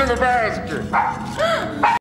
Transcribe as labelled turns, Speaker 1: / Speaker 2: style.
Speaker 1: in the basket.